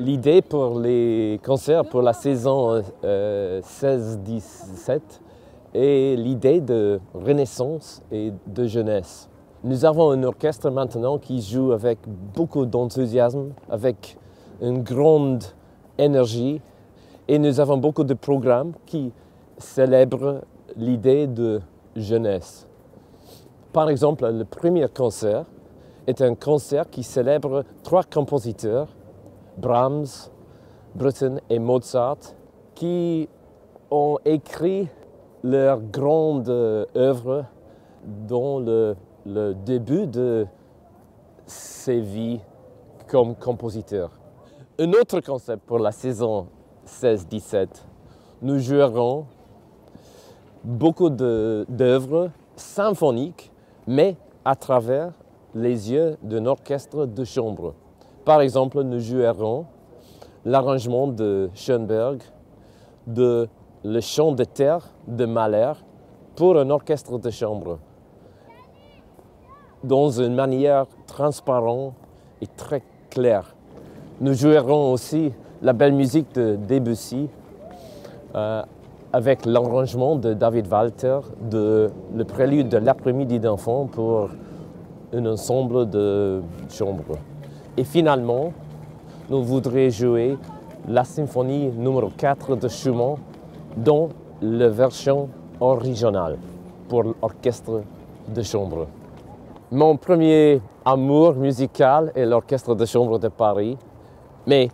L'idée pour les concerts pour la saison 16-17 est l'idée de renaissance et de jeunesse. Nous avons un orchestre maintenant qui joue avec beaucoup d'enthousiasme, avec une grande énergie et nous avons beaucoup de programmes qui célèbrent l'idée de jeunesse. Par exemple, le premier concert est un concert qui célèbre trois compositeurs, Brahms, Britten et Mozart, qui ont écrit leur grande œuvre dans le début de ses vies comme compositeur. Un autre concept pour la saison 16-17, nous jouerons beaucoup d'œuvres symphoniques, mais à travers les yeux d'un orchestre de chambre. Par exemple, nous jouerons l'arrangement de Schoenberg de Le chant de terre de Mahler pour un orchestre de chambre dans une manière transparente et très claire. Nous jouerons aussi la belle musique de Debussy euh, avec l'arrangement de David Walter de le prélude de l'après-midi d'enfant pour un ensemble de chambres. Et finalement, nous voudrions jouer la symphonie numéro 4 de Schumann dans la version originale pour l'orchestre de chambre. Mon premier amour musical est l'Orchestre de chambre de Paris, mais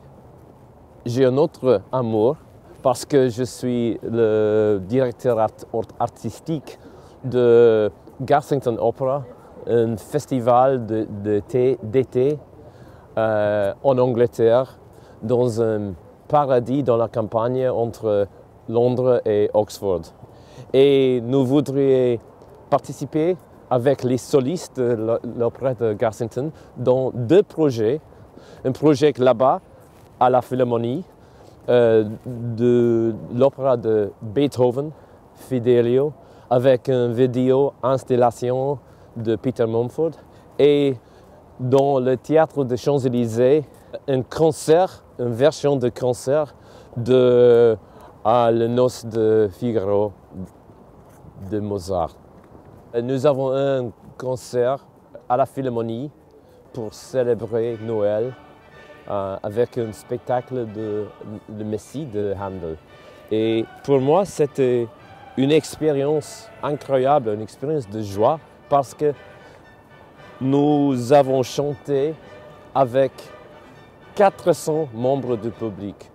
j'ai un autre amour parce que je suis le directeur artistique de Garsington Opera, un festival d'été euh, en Angleterre, dans un paradis dans la campagne entre Londres et Oxford. Et nous voudrions participer avec les solistes de l'opéra de Garsington dans deux projets. Un projet là-bas, à la Philharmonie, euh, de l'opéra de Beethoven, Fidelio, avec une vidéo installation de Peter Mumford. Et dans le théâtre des Champs-Élysées, un concert, une version de concert de à Le Noce de Figaro de Mozart. Nous avons un concert à la Philharmonie pour célébrer Noël euh, avec un spectacle de, de Messie de Handel. Et pour moi, c'était une expérience incroyable, une expérience de joie parce que nous avons chanté avec 400 membres du public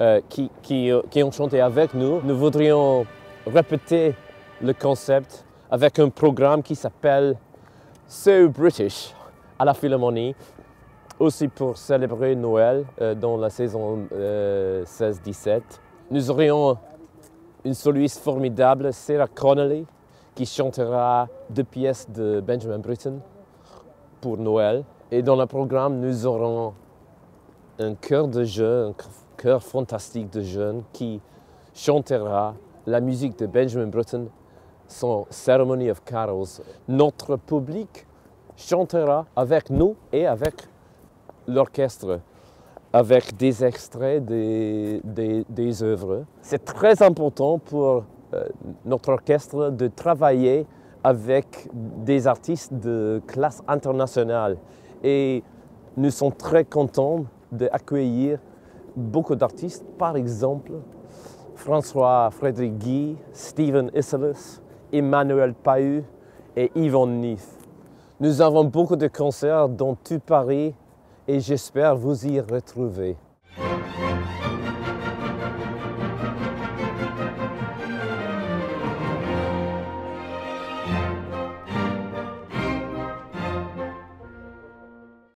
euh, qui, qui, qui ont chanté avec nous. Nous voudrions répéter le concept avec un programme qui s'appelle So British à la Philharmonie, aussi pour célébrer Noël euh, dans la saison 16-17. Euh, Nous aurions une soliste formidable, Sarah Connolly, qui chantera deux pièces de Benjamin Britten pour Noël. Et dans le programme, nous aurons un chœur de jeunes, un chœur fantastique de jeunes qui chantera la musique de Benjamin Britten son Ceremony of Carols. Notre public chantera avec nous et avec l'orchestre, avec des extraits des, des, œuvres. C'est très important pour notre orchestre de travailler avec des artistes de classe internationale. Et nous sommes très contents d'accueillir beaucoup d'artistes, par exemple François Frédéric Guy, Stephen Isserlis, Emmanuel Pahu et Yvonne Nif. Nous avons beaucoup de concerts dans tout Paris et j'espère vous y retrouver.